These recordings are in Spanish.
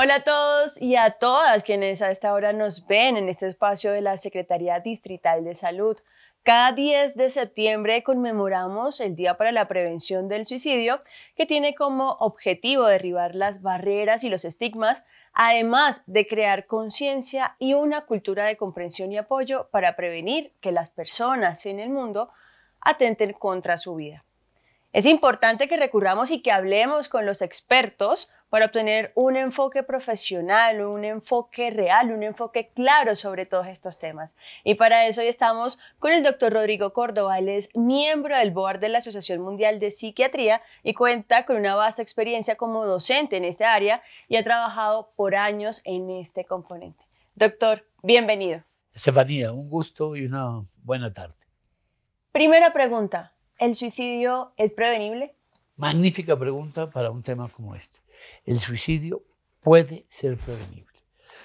Hola a todos y a todas quienes a esta hora nos ven en este espacio de la Secretaría Distrital de Salud. Cada 10 de septiembre conmemoramos el Día para la Prevención del Suicidio, que tiene como objetivo derribar las barreras y los estigmas, además de crear conciencia y una cultura de comprensión y apoyo para prevenir que las personas en el mundo atenten contra su vida. Es importante que recurramos y que hablemos con los expertos para obtener un enfoque profesional, un enfoque real, un enfoque claro sobre todos estos temas. Y para eso hoy estamos con el doctor Rodrigo Córdoba. Él es miembro del board de la Asociación Mundial de Psiquiatría y cuenta con una vasta experiencia como docente en este área y ha trabajado por años en este componente. Doctor, bienvenido. Estefanía, un gusto y una buena tarde. Primera pregunta, ¿el suicidio es prevenible? Magnífica pregunta para un tema como este. El suicidio puede ser prevenible,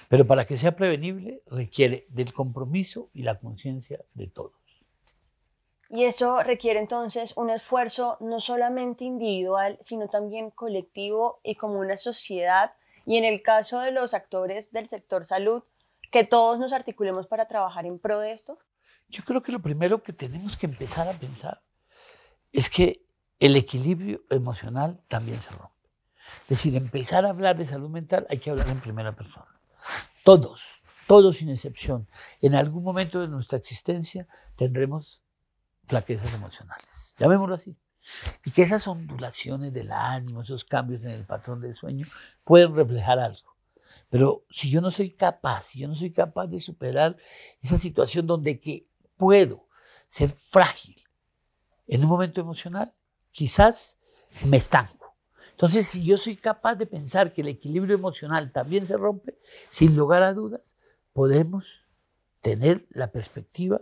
pero para que sea prevenible requiere del compromiso y la conciencia de todos. Y eso requiere entonces un esfuerzo no solamente individual, sino también colectivo y como una sociedad. Y en el caso de los actores del sector salud, que todos nos articulemos para trabajar en pro de esto. Yo creo que lo primero que tenemos que empezar a pensar es que el equilibrio emocional también se rompe. Es decir, empezar a hablar de salud mental hay que hablar en primera persona. Todos, todos sin excepción, en algún momento de nuestra existencia tendremos flaquezas emocionales. Llamémoslo así. Y que esas ondulaciones del ánimo, esos cambios en el patrón del sueño, pueden reflejar algo. Pero si yo no soy capaz, si yo no soy capaz de superar esa situación donde que puedo ser frágil en un momento emocional, quizás me estanco. Entonces, si yo soy capaz de pensar que el equilibrio emocional también se rompe, sin lugar a dudas, podemos tener la perspectiva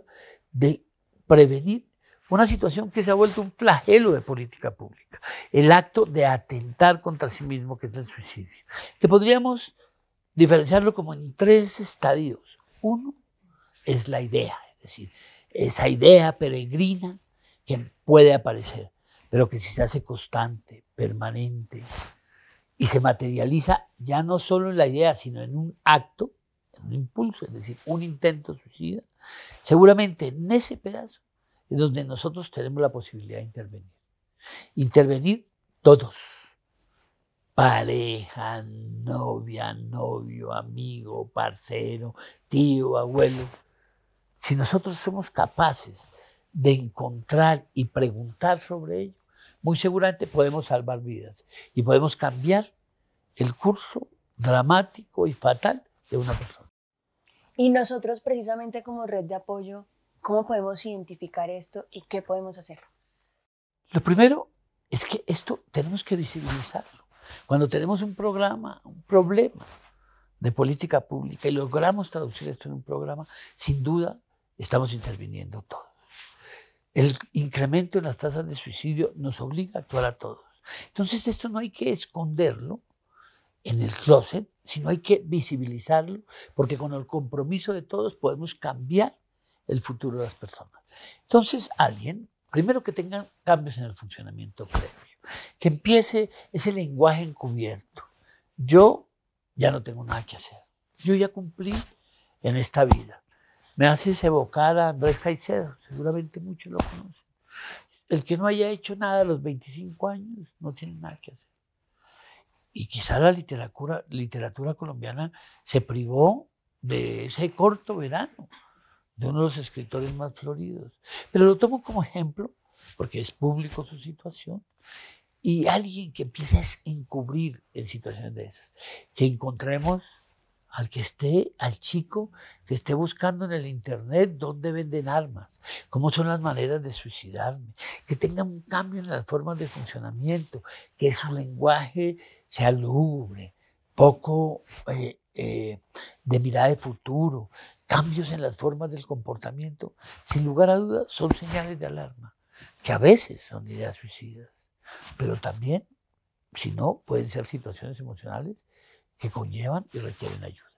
de prevenir una situación que se ha vuelto un flagelo de política pública, el acto de atentar contra sí mismo, que es el suicidio, que podríamos diferenciarlo como en tres estadios. Uno es la idea, es decir, esa idea peregrina que puede aparecer pero que si se hace constante, permanente y se materializa ya no solo en la idea, sino en un acto, en un impulso, es decir, un intento suicida, seguramente en ese pedazo es donde nosotros tenemos la posibilidad de intervenir. Intervenir todos, pareja, novia, novio, amigo, parcero, tío, abuelo. Si nosotros somos capaces de encontrar y preguntar sobre ello, muy seguramente podemos salvar vidas y podemos cambiar el curso dramático y fatal de una persona. Y nosotros precisamente como red de apoyo, ¿cómo podemos identificar esto y qué podemos hacer? Lo primero es que esto tenemos que visibilizarlo. Cuando tenemos un programa, un problema de política pública y logramos traducir esto en un programa, sin duda estamos interviniendo todos. El incremento en las tasas de suicidio nos obliga a actuar a todos. Entonces esto no hay que esconderlo en el closet, sino hay que visibilizarlo, porque con el compromiso de todos podemos cambiar el futuro de las personas. Entonces alguien, primero que tenga cambios en el funcionamiento previo, que empiece ese lenguaje encubierto. Yo ya no tengo nada que hacer. Yo ya cumplí en esta vida me haces evocar a Andrés Caicedo, seguramente muchos lo conocen. El que no haya hecho nada a los 25 años no tiene nada que hacer. Y quizá la literatura, colombiana se privó de ese corto verano, de uno de los escritores más floridos. Pero lo tomo como ejemplo, porque es público su situación, y alguien que empiece a encubrir en situaciones de esas, que encontremos al que esté, al chico que esté buscando en el internet dónde venden armas, cómo son las maneras de suicidarme, que tenga un cambio en las formas de funcionamiento, que su lenguaje sea lúgubre, poco eh, eh, de mirada de futuro, cambios en las formas del comportamiento, sin lugar a dudas son señales de alarma, que a veces son ideas suicidas, pero también, si no, pueden ser situaciones emocionales que conllevan y requieren ayuda.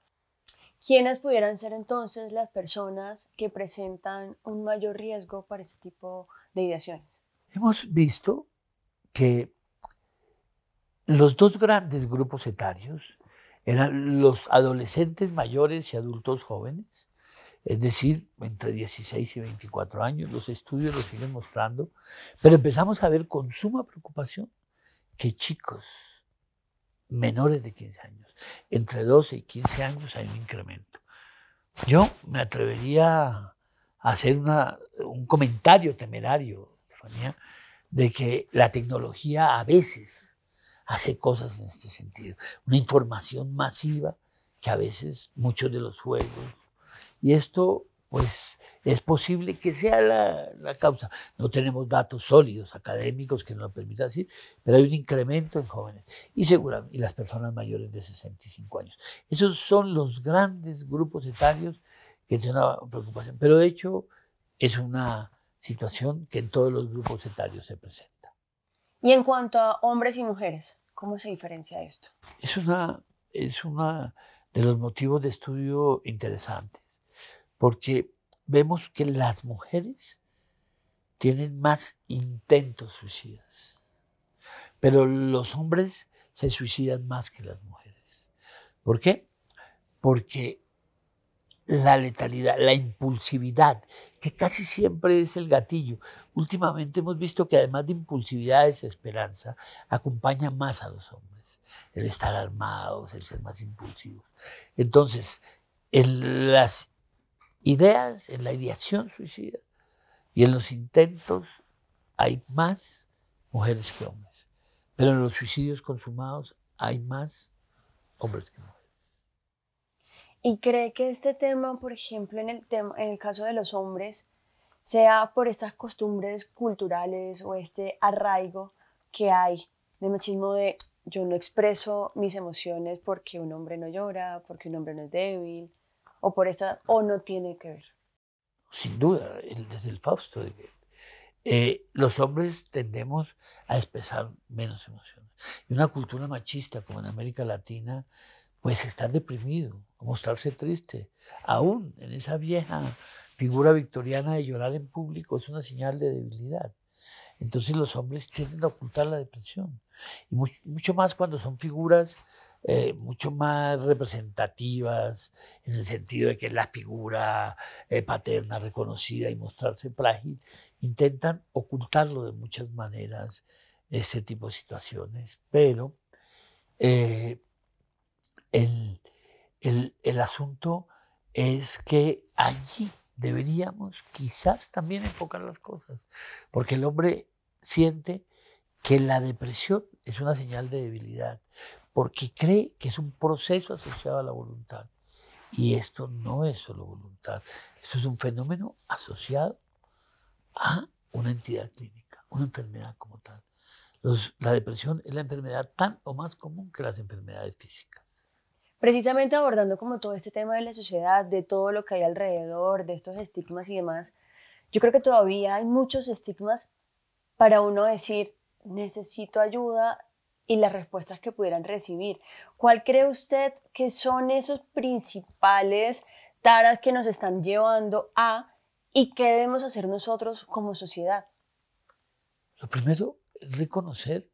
¿Quiénes pudieran ser entonces las personas que presentan un mayor riesgo para este tipo de ideaciones? Hemos visto que los dos grandes grupos etarios eran los adolescentes mayores y adultos jóvenes, es decir, entre 16 y 24 años, los estudios lo siguen mostrando, pero empezamos a ver con suma preocupación que chicos menores de 15 años, entre 12 y 15 años hay un incremento. Yo me atrevería a hacer un comentario temerario, Estefanía, de que la tecnología a veces hace cosas en este sentido. Una información masiva que a veces muchos de los juegos. Y esto, pues, es posible que sea la, causa. No tenemos datos sólidos académicos que nos lo permitan decir, pero hay un incremento en jóvenes y seguramente y las personas mayores de 65 años. Esos son los grandes grupos etarios que tienen una preocupación. Pero de hecho es una situación que en todos los grupos etarios se presenta. Y en cuanto a hombres y mujeres, ¿cómo se diferencia esto? Es una, es una de los motivos de estudio interesantes, porque vemos que las mujeres tienen más intentos suicidas, pero los hombres se suicidan más que las mujeres. ¿Por qué? Porque la letalidad, la impulsividad, que casi siempre es el gatillo. Últimamente hemos visto que además de impulsividad, desesperanza, acompaña más a los hombres. El estar armados, el ser más impulsivos. Entonces, en las ideas, en la ideación suicida y en los intentos hay más mujeres que hombres. Pero en los suicidios consumados hay más hombres que mujeres. ¿Y cree que este tema, por ejemplo, en el, tema, en el caso de los hombres, sea por estas costumbres culturales o este arraigo que hay de machismo de yo no expreso mis emociones porque un hombre no llora, porque un hombre no es débil, o por esta, o no tiene que ver? Sin duda, desde el Fausto, eh, los hombres tendemos a expresar menos emociones. Y una cultura machista como en América Latina pues estar deprimido, mostrarse triste. Aún en esa vieja figura victoriana de llorar en público es una señal de debilidad. Entonces los hombres tienden a ocultar la depresión. Y mucho, más cuando son figuras eh, mucho más representativas, en el sentido de que la figura eh, paterna reconocida y mostrarse frágil, intentan ocultarlo de muchas maneras, este tipo de situaciones. Pero eh, el, asunto es que allí deberíamos quizás también enfocar las cosas, porque el hombre siente que la depresión es una señal de debilidad, porque cree que es un proceso asociado a la voluntad. Y esto no es solo voluntad, esto es un fenómeno asociado a una entidad clínica, una enfermedad como tal. la depresión es la enfermedad tan o más común que las enfermedades físicas precisamente abordando como todo este tema de la sociedad, de todo lo que hay alrededor, de estos estigmas y demás, yo creo que todavía hay muchos estigmas para uno decir, necesito ayuda y las respuestas que pudieran recibir. ¿Cuál cree usted que son esos principales taras que nos están llevando a y qué debemos hacer nosotros como sociedad? Lo primero es reconocer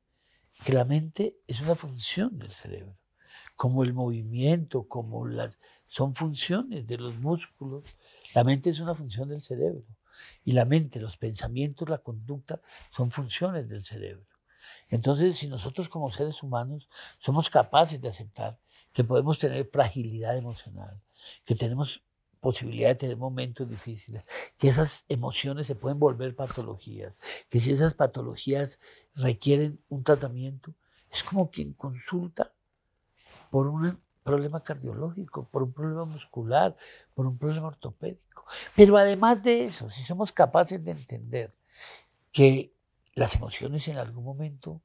que la mente es una función del cerebro como el movimiento, como las... Son funciones de los músculos. La mente es una función del cerebro. Y la mente, los pensamientos, la conducta, son funciones del cerebro. Entonces, si nosotros como seres humanos somos capaces de aceptar que podemos tener fragilidad emocional, que tenemos posibilidad de tener momentos difíciles, que esas emociones se pueden volver patologías, que si esas patologías requieren un tratamiento, es como quien consulta por un problema cardiológico, por un problema muscular, por un problema ortopédico. Pero además de eso, si somos capaces de entender que las emociones en algún momento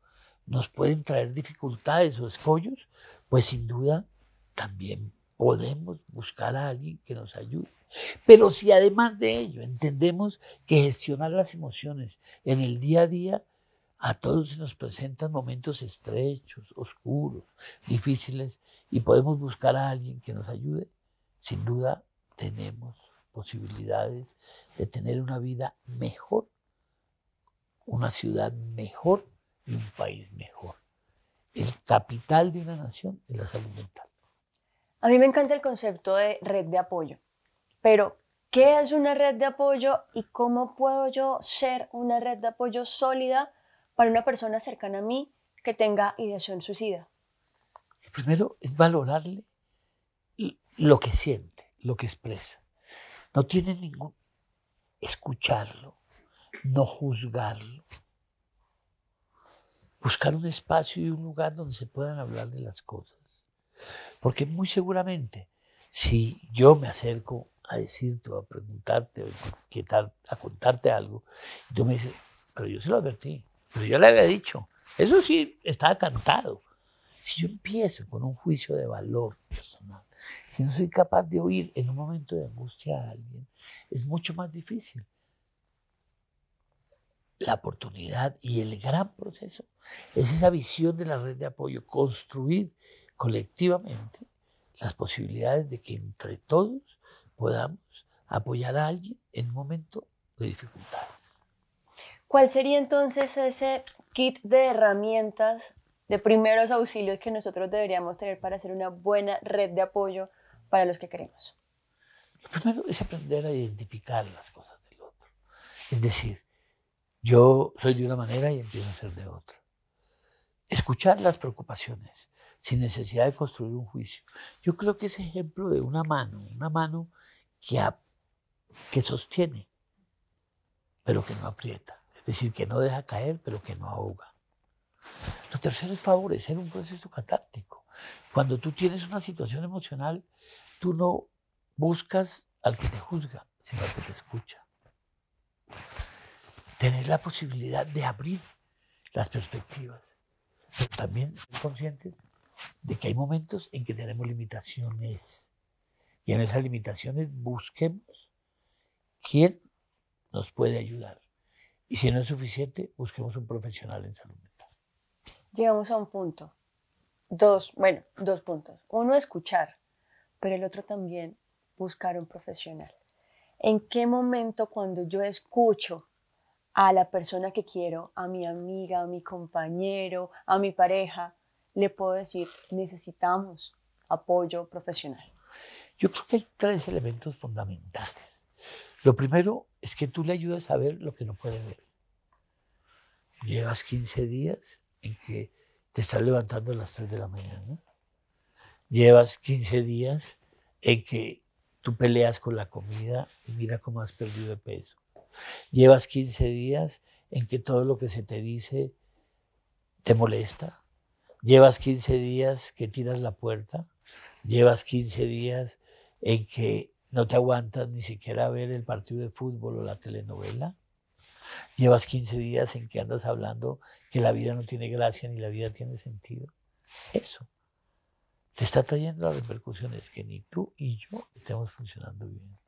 nos pueden traer dificultades o escollos, pues sin duda también podemos buscar a alguien que nos ayude. Pero si además de ello entendemos que gestionar las emociones en el día a día a todos se nos presentan momentos estrechos, oscuros, difíciles, y podemos buscar a alguien que nos ayude. Sin duda tenemos posibilidades de tener una vida mejor, una ciudad mejor y un país mejor. El capital de una nación es la salud mental. A mí me encanta el concepto de red de apoyo, pero ¿qué es una red de apoyo y cómo puedo yo ser una red de apoyo sólida para una persona cercana a mí que tenga ideación suicida? primero es valorarle lo que siente, lo que expresa. No tiene ningún... escucharlo, no juzgarlo. Buscar un espacio y un lugar donde se puedan hablar de las cosas. Porque muy seguramente, si yo me acerco a decirte o a preguntarte o a contarte algo, tú me dices, pero yo se lo advertí, pero yo le había dicho, eso sí estaba cantado. Si yo empiezo con un juicio de valor personal, si no soy capaz de oír en un momento de angustia a alguien, es mucho más difícil. La oportunidad y el gran proceso es esa visión de la red de apoyo, construir colectivamente las posibilidades de que entre todos podamos apoyar a alguien en un momento de dificultad. ¿Cuál sería entonces ese kit de herramientas de primeros auxilios que nosotros deberíamos tener para hacer una buena red de apoyo para los que queremos? Lo primero es aprender a identificar las cosas del otro. Es decir, yo soy de una manera y empiezo a ser de otra. Escuchar las preocupaciones sin necesidad de construir un juicio. Yo creo que ese ejemplo de una mano, una mano que, que sostiene, pero que no aprieta. Es decir, que no deja caer, pero que no ahoga. Lo tercero es favorecer un proceso catártico. Cuando tú tienes una situación emocional, tú no buscas al que te juzga, sino al que te escucha. Tener la posibilidad de abrir las perspectivas. Pero también conscientes de que hay momentos en que tenemos limitaciones. Y en esas limitaciones busquemos quién nos puede ayudar. Y si no es suficiente, busquemos un profesional en salud mental. Llegamos a un punto. Dos, bueno, dos puntos. Uno, escuchar, pero el otro también, buscar un profesional. ¿En qué momento cuando yo escucho a la persona que quiero, a mi amiga, a mi compañero, a mi pareja, le puedo decir, necesitamos apoyo profesional? Yo creo que hay tres elementos fundamentales. Lo primero es que tú le ayudas a ver lo que no puede ver. Llevas 15 días en que te estás levantando a las 3 de la mañana. Llevas 15 días en que tú peleas con la comida y mira cómo has perdido de peso. Llevas 15 días en que todo lo que se te dice te molesta Llevas 15 días que tiras la puerta, llevas 15 días en que no te aguantas ni siquiera ver el partido de fútbol o la telenovela. Llevas 15 días en que andas hablando que la vida no tiene gracia ni la vida tiene sentido. Eso te está trayendo las repercusiones que ni tú y yo estemos funcionando bien.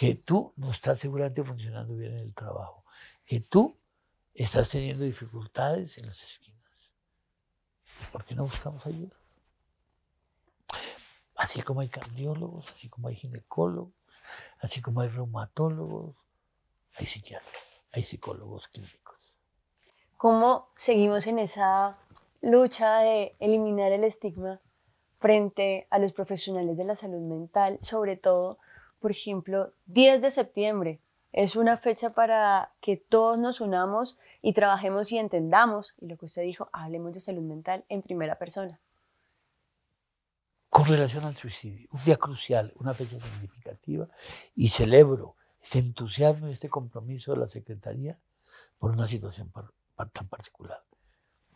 Que tú no estás seguramente funcionando bien en el trabajo. Que tú estás teniendo dificultades en las esquinas. ¿Por qué no buscamos ayuda? Así como hay cardiólogos, así como hay ginecólogos, así como hay reumatólogos, hay psiquiatras, hay psicólogos clínicos. ¿Cómo seguimos en esa lucha de eliminar el estigma frente a los profesionales de la salud mental, sobre todo, por ejemplo, 10 de septiembre, es una fecha para que todos nos unamos y trabajemos y entendamos, y lo que usted dijo, hablemos de salud mental en primera persona. Con relación al suicidio, un día crucial, una fecha significativa, y celebro este entusiasmo y este compromiso de la Secretaría por una situación tan particular.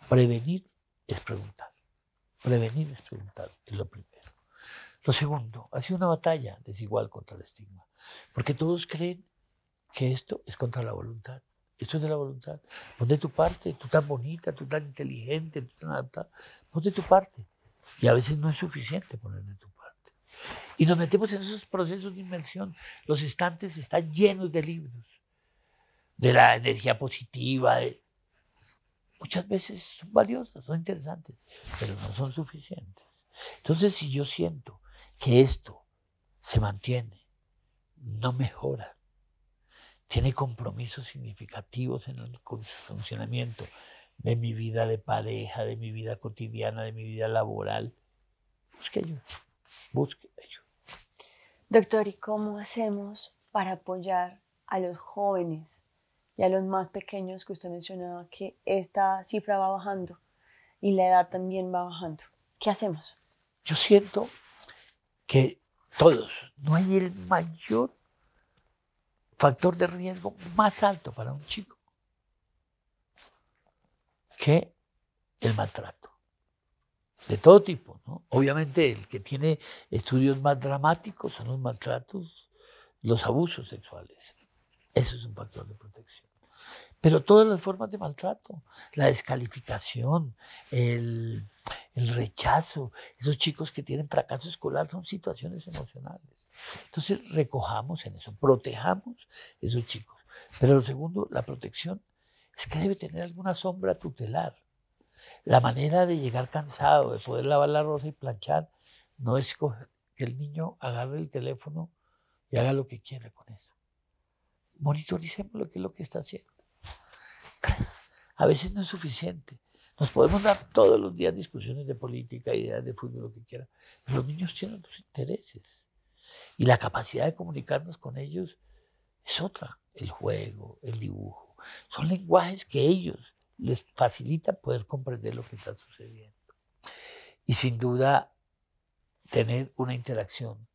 Prevenir es preguntar. Prevenir es preguntar, es lo primero. Lo segundo, ha sido una batalla desigual contra el estigma, porque todos creen que esto es contra la voluntad. Esto es de la voluntad. Pon de tu parte, tú tan bonita, tú tan inteligente, tú tan adaptada. Pon de tu parte. Y a veces no es suficiente poner de tu parte. Y nos metemos en esos procesos de inmersión. Los estantes están llenos de libros, de la energía positiva. Muchas veces son valiosas, son interesantes, pero no son suficientes. Entonces, si yo siento que esto se mantiene, no mejora, tiene compromisos significativos en el funcionamiento de mi vida de pareja, de mi vida cotidiana, de mi vida laboral. Busque ayuda. busque ayuda. Doctor, ¿y cómo hacemos para apoyar a los jóvenes y a los más pequeños que usted mencionaba que esta cifra va bajando y la edad también va bajando? ¿Qué hacemos? Yo siento que todos, no hay el mayor factor de riesgo más alto para un chico que el maltrato. De todo tipo, ¿no? Obviamente el que tiene estudios más dramáticos son los maltratos, los abusos sexuales. Eso es un factor de protección. Pero todas las formas de maltrato, la descalificación, el, el rechazo, esos chicos que tienen fracaso escolar son situaciones emocionales. Entonces recojamos en eso, protejamos esos chicos. Pero lo segundo, la protección es que debe tener alguna sombra tutelar. La manera de llegar cansado, de poder lavar la rosa y planchar, no es que el niño agarre el teléfono y haga lo que quiera con eso. Monitoricemos lo que es lo que está haciendo. A veces no es suficiente. Nos podemos dar todos los días discusiones de política, ideas de fútbol, lo que quiera, pero los niños tienen sus intereses. Y la capacidad de comunicarnos con ellos es otra. El juego, el dibujo. Son lenguajes que ellos les facilita poder comprender lo que está sucediendo. Y sin duda, tener una interacción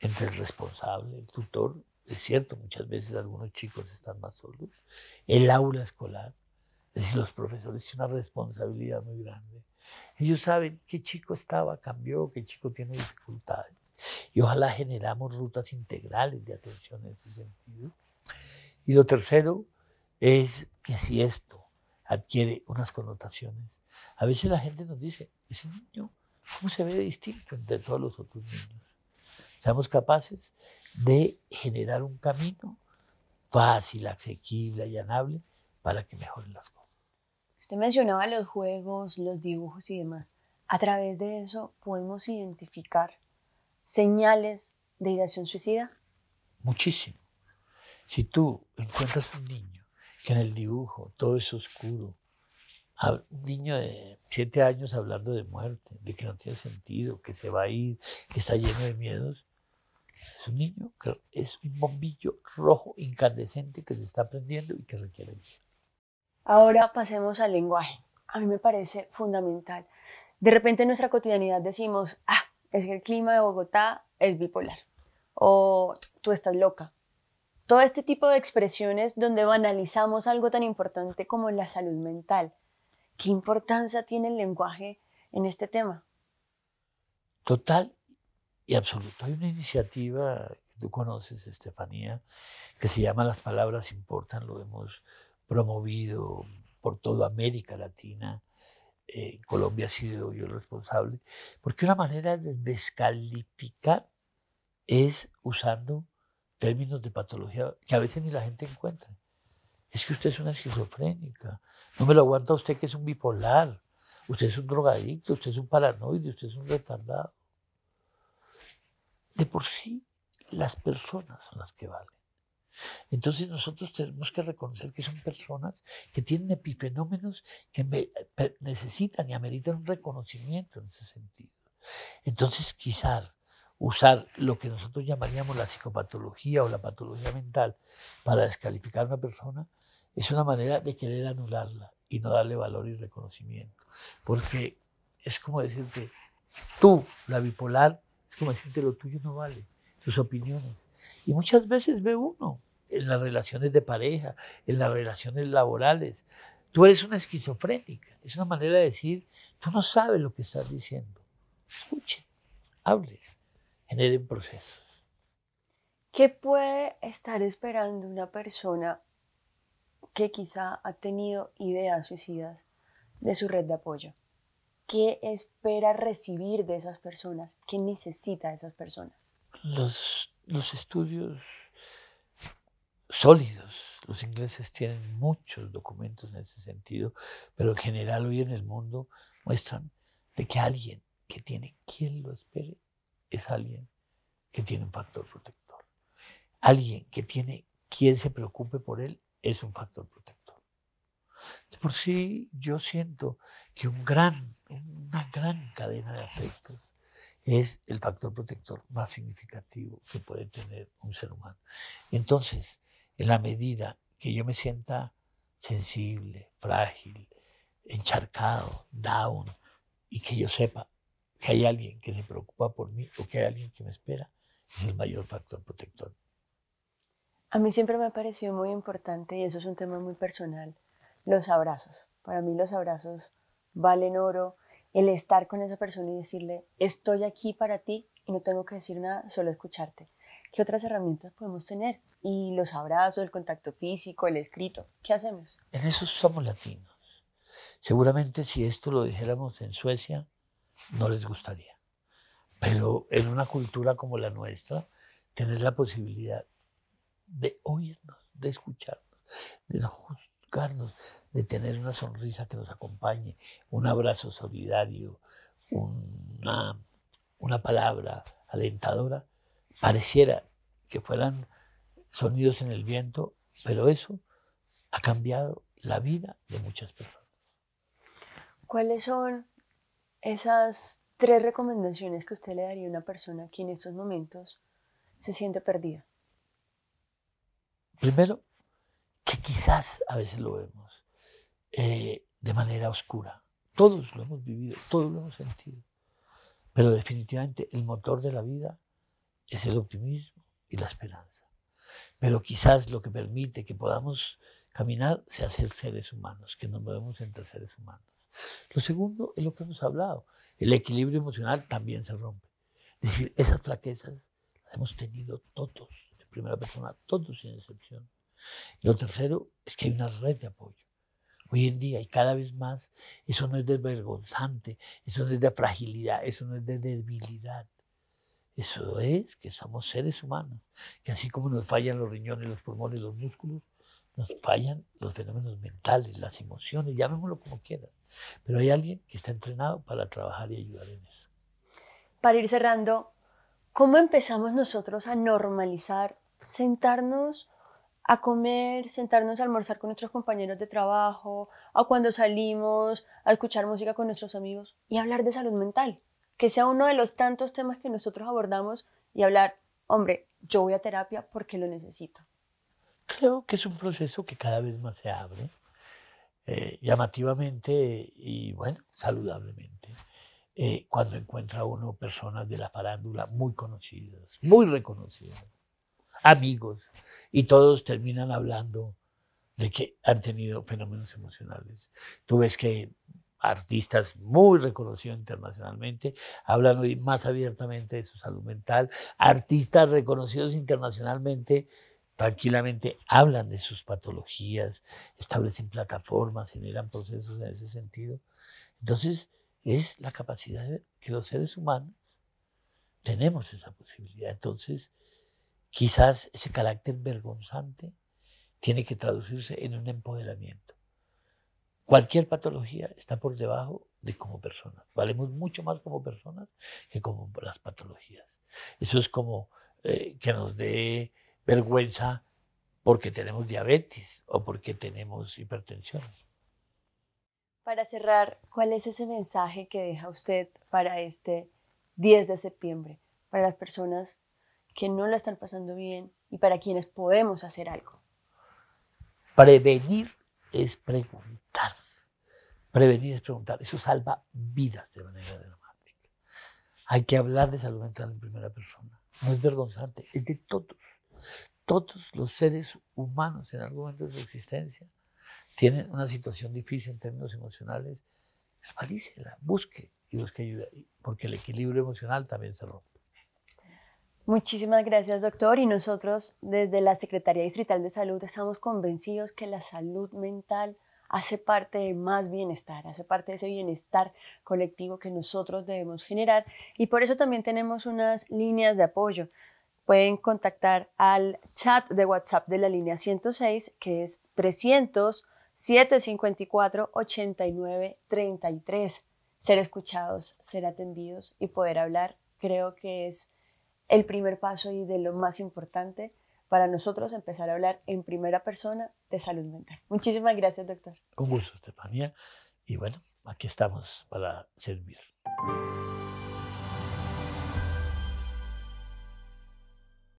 entre el responsable, el tutor, es cierto, muchas veces algunos chicos están más solos, el aula escolar, es decir, los profesores tienen una responsabilidad muy grande. Ellos saben qué chico estaba, cambió, qué chico tiene dificultades. Y ojalá generamos rutas integrales de atención en ese sentido. Y lo tercero es que si esto adquiere unas connotaciones, a veces la gente nos dice, ese niño, ¿cómo se ve distinto entre todos los otros niños? Seamos capaces de generar un camino fácil, asequible, allanable, para que mejoren las cosas. Usted mencionaba los juegos, los dibujos y demás. A través de eso podemos identificar señales de ideación suicida. Muchísimo. Si tú encuentras un niño que en el dibujo todo es oscuro, un niño de siete años hablando de muerte, de que no tiene sentido, que se va a ir, que está lleno de miedos, es un niño que es un bombillo rojo incandescente que se está prendiendo y que requiere ayuda. Ahora pasemos al lenguaje. A mí me parece fundamental. De repente en nuestra cotidianidad decimos, ah, es que el clima de Bogotá es bipolar. O tú estás loca. Todo este tipo de expresiones donde banalizamos algo tan importante como la salud mental. ¿Qué importancia tiene el lenguaje en este tema? Total y absoluto. Hay una iniciativa que tú conoces, Estefanía, que se llama Las Palabras Importan. Lo hemos promovido por toda América Latina. Eh, Colombia ha sido yo el responsable, porque una manera de descalificar es usando términos de patología que a veces ni la gente encuentra. Es que usted es una esquizofrénica, no me lo aguanta usted que es un bipolar, usted es un drogadicto, usted es un paranoide, usted es un retardado. De por sí, las personas son las que valen. Entonces nosotros tenemos que reconocer que son personas que tienen epifenómenos que necesitan y ameritan un reconocimiento en ese sentido. Entonces quizás usar lo que nosotros llamaríamos la psicopatología o la patología mental para descalificar a una persona es una manera de querer anularla y no darle valor y reconocimiento. Porque es como decirte, tú, la bipolar, es como decirte lo tuyo no vale, tus opiniones. Y muchas veces ve uno en las relaciones de pareja, en las relaciones laborales. Tú eres una esquizofrénica. Es una manera de decir, tú no sabes lo que estás diciendo. Escuchen, hablen, generen procesos. ¿Qué puede estar esperando una persona que quizá ha tenido ideas suicidas de su red de apoyo? ¿Qué espera recibir de esas personas? ¿Qué necesita de esas personas? Los, los estudios sólidos. Los ingleses tienen muchos documentos en ese sentido, pero en general hoy en el mundo muestran de que alguien que tiene quien lo espere es alguien que tiene un factor protector. Alguien que tiene quien se preocupe por él es un factor protector. Por sí yo siento que una gran cadena de afectos es el factor protector más significativo que puede tener un ser humano. Entonces, en la medida que yo me sienta sensible, frágil, encharcado, down, y que yo sepa que hay alguien que se preocupa por mí o que hay alguien que me espera, es el mayor factor protector. A mí siempre me ha parecido muy importante, y eso es un tema muy personal, los abrazos. Para mí los abrazos valen oro, el estar con esa persona y decirle, estoy aquí para ti y no tengo que decir nada, solo escucharte. ¿Qué otras herramientas podemos tener? Y los abrazos, el contacto físico, el escrito, ¿qué hacemos? En eso somos latinos. Seguramente si esto lo dijéramos en Suecia, no les gustaría. Pero en una cultura como la nuestra, tener la posibilidad de oírnos, de escucharnos, de no juzgarnos, de tener una sonrisa que nos acompañe, un abrazo solidario, una, una palabra alentadora, pareciera que fueran sonidos en el viento, pero eso ha cambiado la vida de muchas personas. ¿Cuáles son esas tres recomendaciones que usted le daría a una persona que en estos momentos se siente perdida? Primero, que quizás a veces lo vemos eh, de manera oscura. Todos lo hemos vivido, todos lo hemos sentido. Pero definitivamente el motor de la vida es el optimismo y la esperanza. Pero quizás lo que permite que podamos caminar sea ser seres humanos, que nos movemos entre seres humanos. Lo segundo es lo que hemos hablado. El equilibrio emocional también se rompe. Es decir, esas flaquezas las hemos tenido todos, en primera persona, todos sin excepción. Y lo tercero es que hay una red de apoyo. Hoy en día y cada vez más, eso no es desvergonzante, eso no es de fragilidad, eso no es de debilidad. Eso es que somos seres humanos, que así como nos fallan los riñones, los pulmones, los músculos, nos fallan los fenómenos mentales, las emociones, llamémoslo como quieras. Pero hay alguien que está entrenado para trabajar y ayudar en eso. Para ir cerrando, ¿cómo empezamos nosotros a normalizar sentarnos a comer, sentarnos a almorzar con nuestros compañeros de trabajo, o cuando salimos a escuchar música con nuestros amigos y hablar de salud mental? Que sea uno de los tantos temas que nosotros abordamos y hablar, hombre, yo voy a terapia porque lo necesito. Creo que es un proceso que cada vez más se abre eh, llamativamente y, bueno, saludablemente. Eh, cuando encuentra uno personas de la farándula muy conocidas, muy reconocidas, amigos, y todos terminan hablando de que han tenido fenómenos emocionales. Tú ves que artistas muy reconocidos internacionalmente hablan hoy más abiertamente de su salud mental, artistas reconocidos internacionalmente tranquilamente hablan de sus patologías, establecen plataformas, generan procesos en ese sentido. Entonces, es la capacidad que los seres humanos tenemos esa posibilidad. Entonces, quizás ese carácter vergonzante tiene que traducirse en un empoderamiento. Cualquier patología está por debajo de como personas. Valemos mucho más como personas que como las patologías. Eso es como eh, que nos dé vergüenza porque tenemos diabetes o porque tenemos hipertensión. Para cerrar, ¿cuál es ese mensaje que deja usted para este 10 de septiembre, para las personas que no la están pasando bien y para quienes podemos hacer algo? Prevenir es preguntar. Prevenir es preguntar. Eso salva vidas de manera dramática. Hay que hablar de salud mental en primera persona. No es vergonzante, es de todos todos los seres humanos en algún momento de su existencia tienen una situación difícil en términos emocionales, malícela, busque y busque ayuda, porque el equilibrio emocional también se rompe. Muchísimas gracias, doctor. Y nosotros, desde la Secretaría Distrital de Salud, estamos convencidos que la salud mental hace parte de más bienestar, hace parte de ese bienestar colectivo que nosotros debemos generar. Y por eso también tenemos unas líneas de apoyo pueden contactar al chat de WhatsApp de la línea 106, que es 300 754 8933. Ser escuchados, ser atendidos y poder hablar, creo que es el primer paso y de lo más importante para nosotros empezar a hablar en primera persona de salud mental. Muchísimas gracias, doctor. Un gusto, Estefania. Y bueno, aquí estamos para servir.